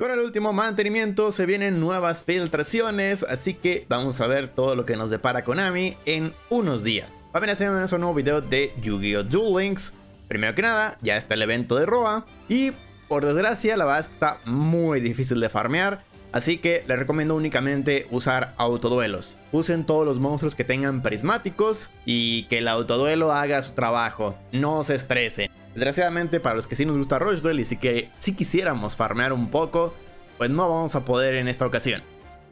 Con el último mantenimiento se vienen nuevas filtraciones, así que vamos a ver todo lo que nos depara Konami en unos días. Va a venir un nuevo video de Yu-Gi-Oh! Duel Links. Primero que nada, ya está el evento de Roa y por desgracia la verdad es que está muy difícil de farmear. Así que les recomiendo únicamente usar autoduelos. Usen todos los monstruos que tengan prismáticos y que el autoduelo haga su trabajo. No se estresen. Desgraciadamente para los que sí nos gusta Rush y sí que si quisiéramos farmear un poco, pues no vamos a poder en esta ocasión.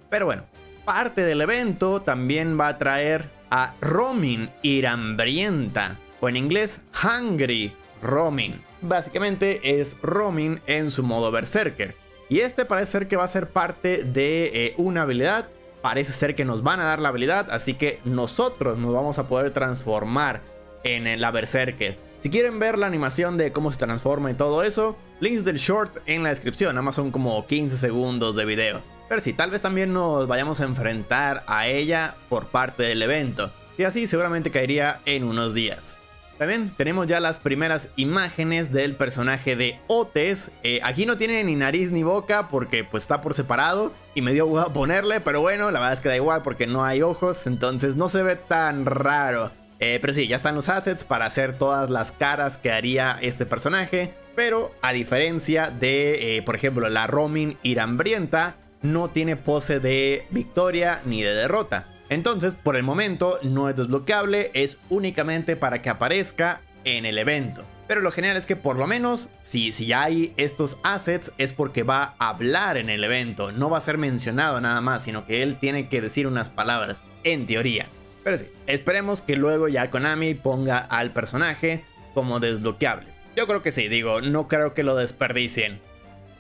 Pero bueno, parte del evento también va a traer a Romin Irambrienta, o en inglés Hungry Romin. Básicamente es Romin en su modo Berserker. Y este parece ser que va a ser parte de eh, una habilidad. Parece ser que nos van a dar la habilidad, así que nosotros nos vamos a poder transformar en la Berserker. Si quieren ver la animación de cómo se transforma y todo eso, links del short en la descripción, nada más son como 15 segundos de video. Pero sí, tal vez también nos vayamos a enfrentar a ella por parte del evento, y así seguramente caería en unos días. También tenemos ya las primeras imágenes del personaje de Otes. Eh, aquí no tiene ni nariz ni boca porque pues está por separado y me dio a ponerle, pero bueno, la verdad es que da igual porque no hay ojos, entonces no se ve tan raro. Eh, pero sí, ya están los assets para hacer todas las caras que haría este personaje. Pero a diferencia de, eh, por ejemplo, la Romin Irambrienta, no tiene pose de victoria ni de derrota. Entonces, por el momento, no es desbloqueable, es únicamente para que aparezca en el evento. Pero lo genial es que por lo menos, si, si ya hay estos assets, es porque va a hablar en el evento. No va a ser mencionado nada más, sino que él tiene que decir unas palabras, en teoría. Pero sí, esperemos que luego ya Konami ponga al personaje como desbloqueable. Yo creo que sí, digo, no creo que lo desperdicien.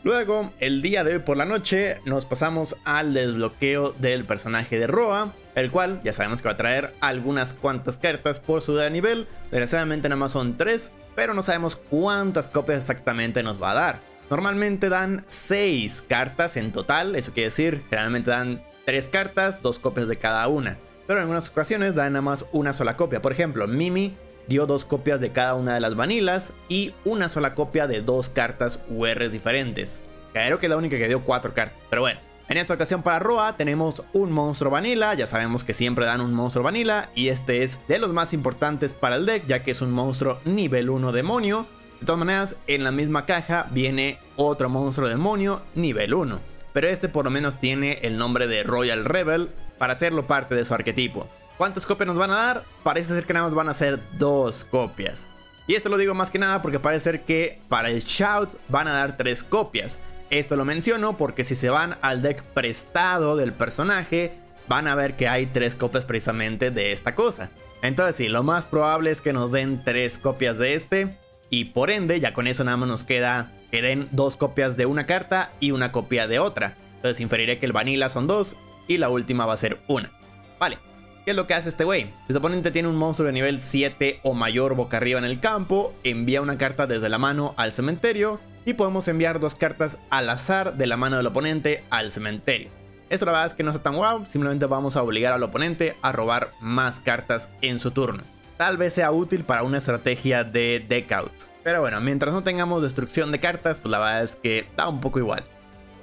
Luego, el día de hoy por la noche, nos pasamos al desbloqueo del personaje de Roa, el cual ya sabemos que va a traer algunas cuantas cartas por su de nivel. Desgraciadamente nada más son 3, pero no sabemos cuántas copias exactamente nos va a dar. Normalmente dan 6 cartas en total, eso quiere decir, generalmente dan 3 cartas, 2 copias de cada una pero en algunas ocasiones da nada más una sola copia. Por ejemplo, Mimi dio dos copias de cada una de las vanilas y una sola copia de dos cartas URs diferentes. Creo que es la única que dio cuatro cartas, pero bueno. En esta ocasión para Roa tenemos un monstruo vanilla, ya sabemos que siempre dan un monstruo vanilla y este es de los más importantes para el deck ya que es un monstruo nivel 1 demonio. De todas maneras, en la misma caja viene otro monstruo demonio nivel 1, pero este por lo menos tiene el nombre de Royal Rebel para hacerlo parte de su arquetipo. ¿Cuántas copias nos van a dar? Parece ser que nada más van a ser dos copias. Y esto lo digo más que nada porque parece ser que para el Shout van a dar tres copias. Esto lo menciono porque si se van al deck prestado del personaje, van a ver que hay tres copias precisamente de esta cosa. Entonces sí, lo más probable es que nos den tres copias de este. Y por ende, ya con eso nada más nos queda que den dos copias de una carta y una copia de otra. Entonces inferiré que el Vanilla son dos y la última va a ser una. Vale, ¿qué es lo que hace este güey? Si su oponente tiene un monstruo de nivel 7 o mayor boca arriba en el campo, envía una carta desde la mano al cementerio y podemos enviar dos cartas al azar de la mano del oponente al cementerio. Esto la verdad es que no está tan guau, simplemente vamos a obligar al oponente a robar más cartas en su turno. Tal vez sea útil para una estrategia de deck out. Pero bueno, mientras no tengamos destrucción de cartas, pues la verdad es que da un poco igual.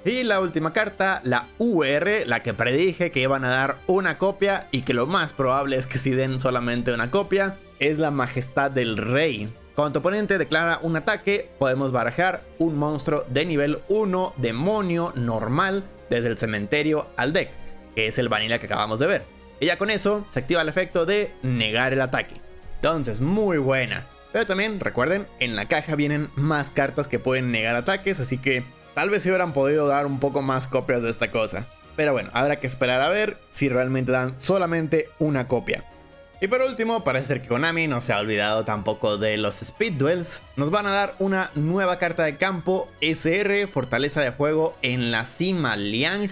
Y la última carta, la UR, la que predije que iban a dar una copia y que lo más probable es que si den solamente una copia, es la Majestad del Rey. Cuando tu oponente declara un ataque, podemos barajar un monstruo de nivel 1 demonio normal desde el cementerio al deck, que es el vanilla que acabamos de ver. Y ya con eso se activa el efecto de negar el ataque. Entonces, muy buena. Pero también recuerden, en la caja vienen más cartas que pueden negar ataques, así que Tal vez si hubieran podido dar un poco más copias de esta cosa. Pero bueno, habrá que esperar a ver si realmente dan solamente una copia. Y por último, parece ser que Konami no se ha olvidado tampoco de los Speed Duels. Nos van a dar una nueva carta de campo SR, Fortaleza de Fuego en la cima Liang.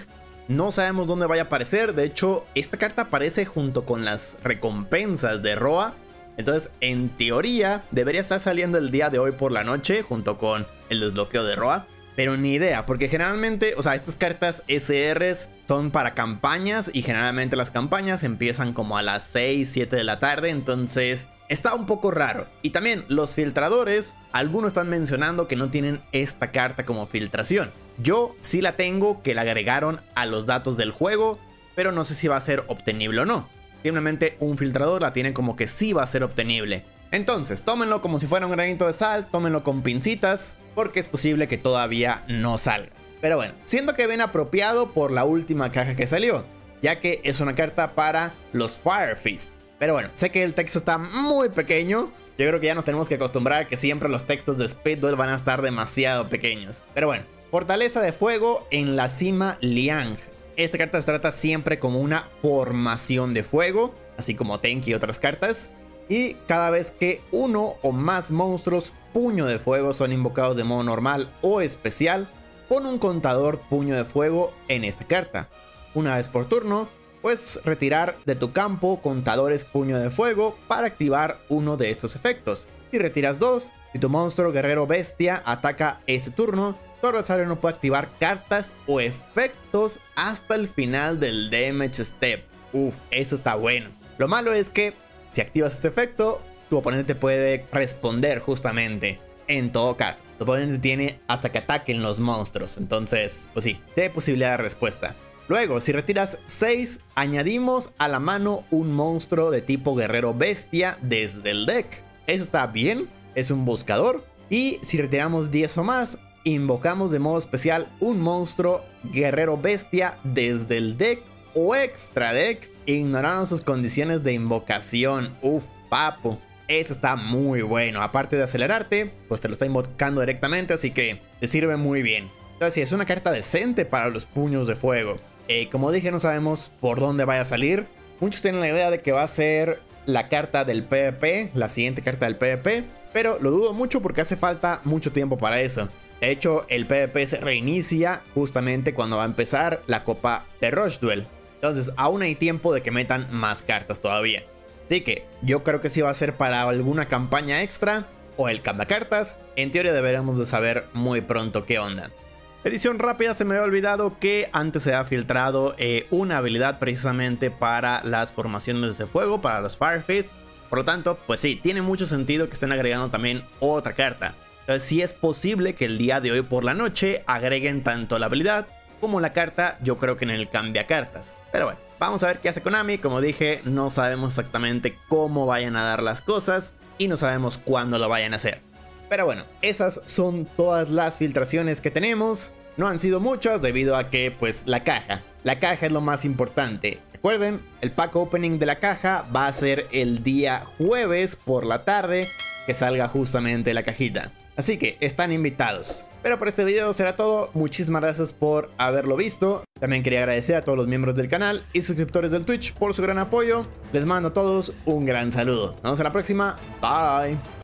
No sabemos dónde vaya a aparecer, de hecho esta carta aparece junto con las recompensas de Roa. Entonces en teoría debería estar saliendo el día de hoy por la noche junto con el desbloqueo de Roa. Pero ni idea, porque generalmente, o sea, estas cartas SRs son para campañas y generalmente las campañas empiezan como a las 6, 7 de la tarde, entonces está un poco raro. Y también los filtradores, algunos están mencionando que no tienen esta carta como filtración. Yo sí la tengo, que la agregaron a los datos del juego, pero no sé si va a ser obtenible o no. Simplemente un filtrador la tiene como que sí va a ser obtenible. Entonces, tómenlo como si fuera un granito de sal, tómenlo con pincitas, porque es posible que todavía no salga. Pero bueno, siento que ven apropiado por la última caja que salió, ya que es una carta para los Fire Fist. Pero bueno, sé que el texto está muy pequeño. Yo creo que ya nos tenemos que acostumbrar a que siempre los textos de Speed Duel van a estar demasiado pequeños. Pero bueno, Fortaleza de Fuego en la cima Liang. Esta carta se trata siempre como una formación de fuego, así como Tenki y otras cartas. Y cada vez que uno o más monstruos puño de fuego son invocados de modo normal o especial, pon un contador puño de fuego en esta carta. Una vez por turno, puedes retirar de tu campo contadores puño de fuego para activar uno de estos efectos. Si retiras dos, si tu monstruo guerrero bestia ataca ese turno, tu adversario no puede activar cartas o efectos hasta el final del damage step. Uf, eso está bueno. Lo malo es que si activas este efecto, tu oponente puede responder justamente. En todo caso, tu oponente tiene hasta que ataquen los monstruos. Entonces, pues sí, tiene posibilidad de respuesta. Luego, si retiras 6, añadimos a la mano un monstruo de tipo guerrero bestia desde el deck. Eso está bien, es un buscador. Y si retiramos 10 o más, invocamos de modo especial un monstruo guerrero bestia desde el deck o extra deck ignorando sus condiciones de invocación. Uf, papu. Eso está muy bueno. Aparte de acelerarte, pues te lo está invocando directamente, así que te sirve muy bien. Entonces, es una carta decente para los puños de fuego. Eh, como dije, no sabemos por dónde vaya a salir. Muchos tienen la idea de que va a ser la carta del PvP, la siguiente carta del PvP, pero lo dudo mucho porque hace falta mucho tiempo para eso. De hecho, el PvP se reinicia justamente cuando va a empezar la copa de Rush Duel. Entonces, aún hay tiempo de que metan más cartas todavía. Así que yo creo que sí va a ser para alguna campaña extra o el cartas. En teoría deberemos de saber muy pronto qué onda. Edición rápida, se me había olvidado que antes se ha filtrado eh, una habilidad precisamente para las formaciones de fuego, para los Firefist. Por lo tanto, pues sí, tiene mucho sentido que estén agregando también otra carta. Entonces sí es posible que el día de hoy por la noche agreguen tanto la habilidad como la carta, yo creo que en el cambia cartas. Pero bueno, vamos a ver qué hace Konami. Como dije, no sabemos exactamente cómo vayan a dar las cosas y no sabemos cuándo lo vayan a hacer. Pero bueno, esas son todas las filtraciones que tenemos. No han sido muchas debido a que, pues, la caja. La caja es lo más importante. Recuerden, el pack opening de la caja va a ser el día jueves por la tarde que salga justamente la cajita. Así que están invitados. Pero por este video será todo. Muchísimas gracias por haberlo visto. También quería agradecer a todos los miembros del canal y suscriptores del Twitch por su gran apoyo. Les mando a todos un gran saludo. Nos vemos en la próxima. Bye.